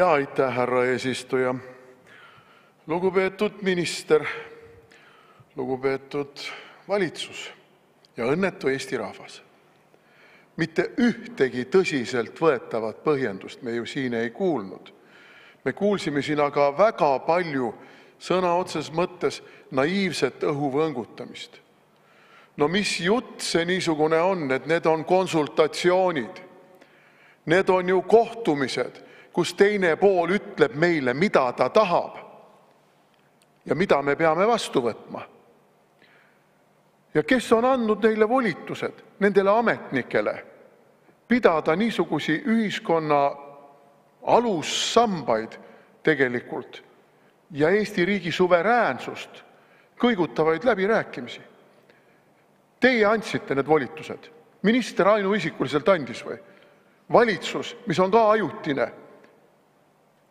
Aitäh, härra eesistuja! Lugupeetud minister! Lugupeetud valitsus ja õnnetu Eesti rahvas! Mitte ühtegi tõsiselt võetavat põhjendust me ju siin ei kuulnud. Me kuulsime siin aga väga palju sõna otseses mõttes naiivset õhu võngutamist. No mis jutt see niisugune on, et need on konsultatsioonid? Need on ju kohtumised, kus teine pool ütleb meile, mida ta tahab ja mida me peame vastu võtma. Ja kes on andnud neile volitused, nendele ametnikele, pidada niisugusi ühiskonna alussambaid tegelikult ja Eesti riigi suveräänsust kõigutavaid läbirääkimisi? Teie andsite need volitused, minister ainuisikuliselt andis või? Valitsus, mis on ka ajutine,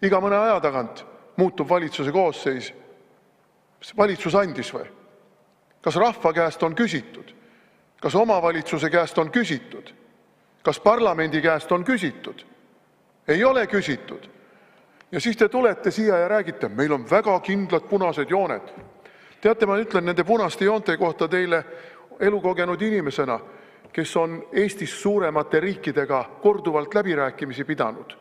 iga mõne aja tagant muutub valitsuse koosseis. Kas valitsus andis või? Kas rahva käest on küsitud? Kas omavalitsuse käest on küsitud? Kas parlamendi käest on küsitud? Ei ole küsitud. Ja siis te tulete siia ja räägite, meil on väga kindlad punased jooned. Teate, ma ütlen nende punaste joonte kohta teile elukogenud inimesena, kes on Eestist suuremate riikidega korduvalt läbirääkimisi pidanud.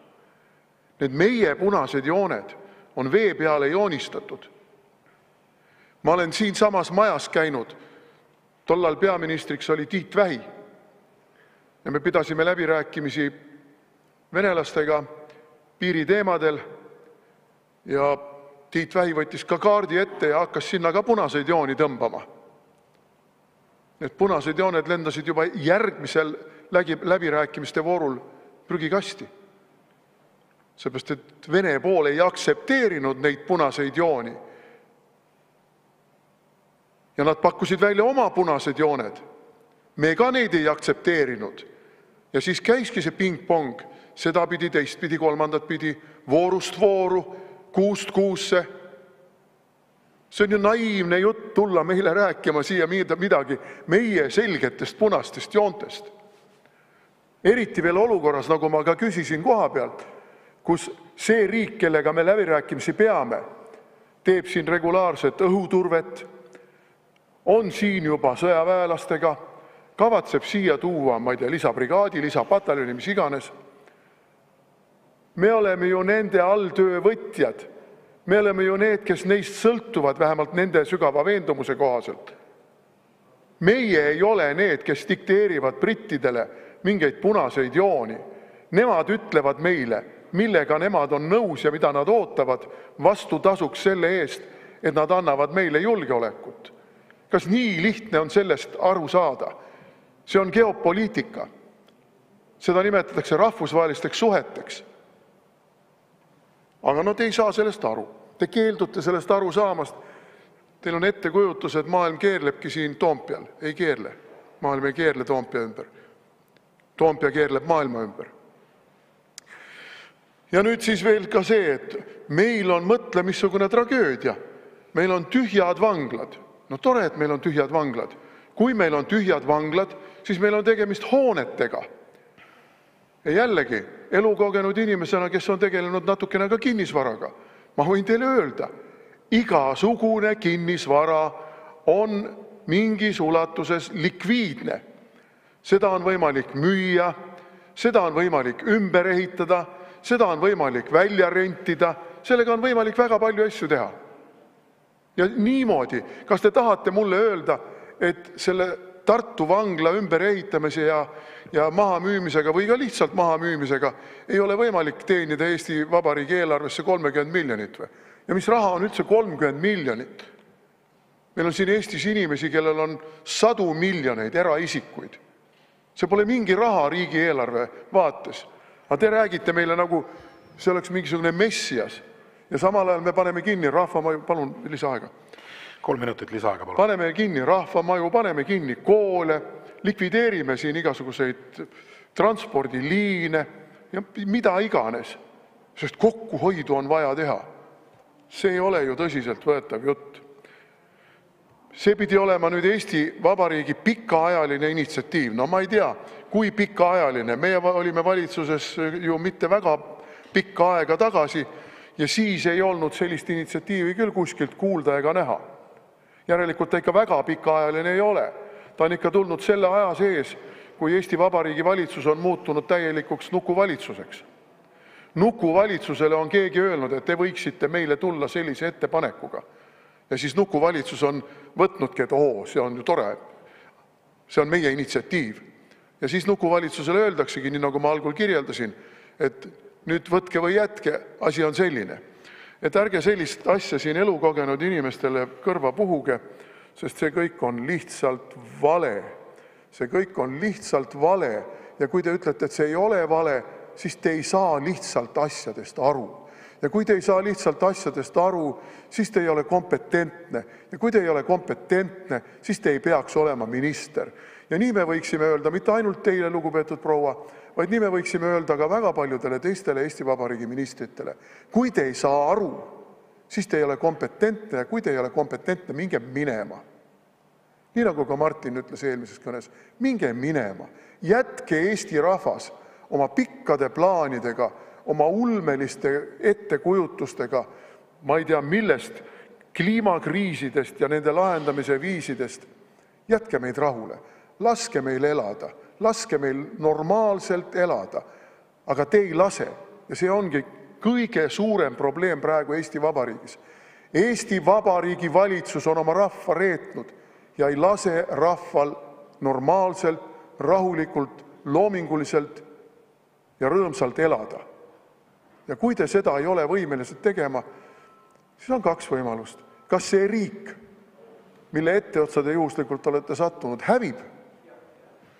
Need meie punased jooned on vee peale joonistatud. Ma olen siinsamas majas käinud, tollal peaministriks oli Tiit Vähi ja me pidasime läbirääkimisi venelastega piiriteemadel ja Tiit Vähi võttis ka kaardi ette ja hakkas sinna ka punaseid jooni tõmbama. Need punased jooned lendasid juba järgmisel läbi, läbirääkimiste voorul prügikasti. Seepärast, et Vene pool ei aktsepteerinud neid punaseid jooni. Ja nad pakkusid välja oma punased jooned. Me ka neid ei aktsepteerinud. Ja siis käiski see pingpong sedapidi, teistpidi, kolmandat pidi, voorust vooru, kuust kuusse. See on ju naiivne jutt tulla meile rääkima siia midagi meie selgetest punastest joontest. Eriti veel olukorras, nagu ma ka küsisin kohapealt, kus see riik, kellega me läbirääkimisi peame, teeb siin regulaarset õhuturvet, on siin juba sõjaväelastega, kavatseb siia tuua, ma ei tea, lisabrigaadi, lisapataljoni, mis iganes. Me oleme ju nende alltöövõtjad. Me oleme ju need, kes neist sõltuvad, vähemalt nende sügava veendumuse kohaselt. Meie ei ole need, kes dikteerivad brittidele mingeid punaseid jooni. Nemad ütlevad meile, millega nemad on nõus ja mida nad ootavad vastutasuks selle eest, et nad annavad meile julgeolekut. Kas nii lihtne on sellest aru saada? See on geopoliitika. Seda nimetatakse rahvusvahelisteks suheteks. Aga no te ei saa sellest aru. Te keeldute sellest aru saamast. Teil on ettekujutus, et maailm keerlebki siin Toompeal. Ei keerle. Maailm ei keerle Toompea ümber. Toompea keerleb maailma ümber. Ja nüüd siis veel ka see, et meil on, mõtle, missugune tragöödia. Meil on tühjad vanglad. No tore, et meil on tühjad vanglad. Kui meil on tühjad vanglad, siis meil on tegemist hoonetega. Ja jällegi, elukogenud inimesena, kes on tegelenud natukene ka kinnisvaraga, ma võin teile öelda, igasugune kinnisvara on mingis ulatuses likviidne. Seda on võimalik müüa, seda on võimalik ümber ehitada, seda on võimalik välja rentida, sellega on võimalik väga palju asju teha. Ja niimoodi, kas te tahate mulle öelda, et selle Tartu vangla ümberehitamise ja, ja mahamüümisega või ka lihtsalt mahamüümisega ei ole võimalik teenida Eesti Vabariigi eelarvesse 30 miljonit või? Ja mis raha on üldse 30 miljonit? Meil on siin Eestis inimesi, kellel on sadu miljoneid eraisikuid. See pole mingi raha riigieelarve vaates. Aga te räägite meile nagu see oleks mingisugune messias ja samal ajal me paneme kinni rahvamaju, palun lisaaega Kolm minutit lisaaega, palun! paneme kinni rahvamaju, paneme kinni koole, likvideerime siin igasuguseid transpordiliine ja mida iganes, sest kokkuhoidu on vaja teha. See ei ole ju tõsiseltvõetav jutt. See pidi olema nüüd Eesti Vabariigi pikaajaline initsiatiiv. No ma ei tea, kui pikaajaline. Meie olime valitsuses ju mitte väga pikka aega tagasi ja siis ei olnud sellist initsiatiivi küll kuskilt kuulda ega näha. Järelikult ta ikka väga pikaajaline ei ole. Ta on ikka tulnud selle aja sees, kui Eesti Vabariigi valitsus on muutunud täielikuks nukuvalitsuseks. Nukuvalitsusele on keegi öelnud, et te võiksite meile tulla sellise ettepanekuga. Ja siis nukuvalitsus on võtnudki, et oo, see on ju tore. See on meie initsiatiiv. Ja siis nukuvalitsusele öeldaksegi, nii nagu ma algul kirjeldasin, et nüüd võtke või jätke, asi on selline. Et ärge sellist asja siin elukogenud inimestele kõrva puhuge, sest see kõik on lihtsalt vale. See kõik on lihtsalt vale ja kui te ütlete, et see ei ole vale, siis te ei saa lihtsalt asjadest aru. Ja kui te ei saa lihtsalt asjadest aru, siis te ei ole kompetentne. Ja kui te ei ole kompetentne, siis te ei peaks olema minister. Ja nii me võiksime öelda mitte ainult teile, lugupeetud proua, vaid nii me võiksime öelda ka väga paljudele teistele Eesti Vabariigi ministritele. Kui te ei saa aru, siis te ei ole kompetentne ja kui te ei ole kompetentne, minge minema. Nii nagu ka Martin ütles eelmises kõnes, minge minema. Jätke Eesti rahvas oma pikkade plaanidega, oma ulmeliste ettekujutustega, ma ei tea millest, kliimakriisidest ja nende lahendamise viisidest. Jätke meid rahule, laske meil elada, laske meil normaalselt elada. aga te ei lase ja see ongi kõige suurem probleem praegu Eesti Vabariigis. Eesti Vabariigi valitsus on oma rahva reetnud ja ei lase rahval normaalselt, rahulikult, loominguliselt ja rõõmsalt elada. Ja kui te seda ei ole võimelised tegema, siis on kaks võimalust. Kas see riik, mille etteotsa te juhuslikult olete sattunud, hävib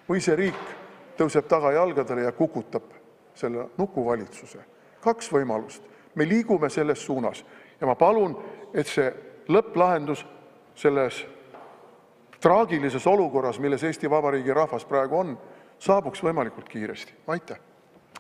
või see riik tõuseb tagajalgadele ja kukutab selle nukuvalitsuse. Kaks võimalust. Me liigume selles suunas ja ma palun, et see lõpplahendus selles traagilises olukorras, milles Eesti Vabariigi rahvas praegu on, saabuks võimalikult kiiresti. Aitäh!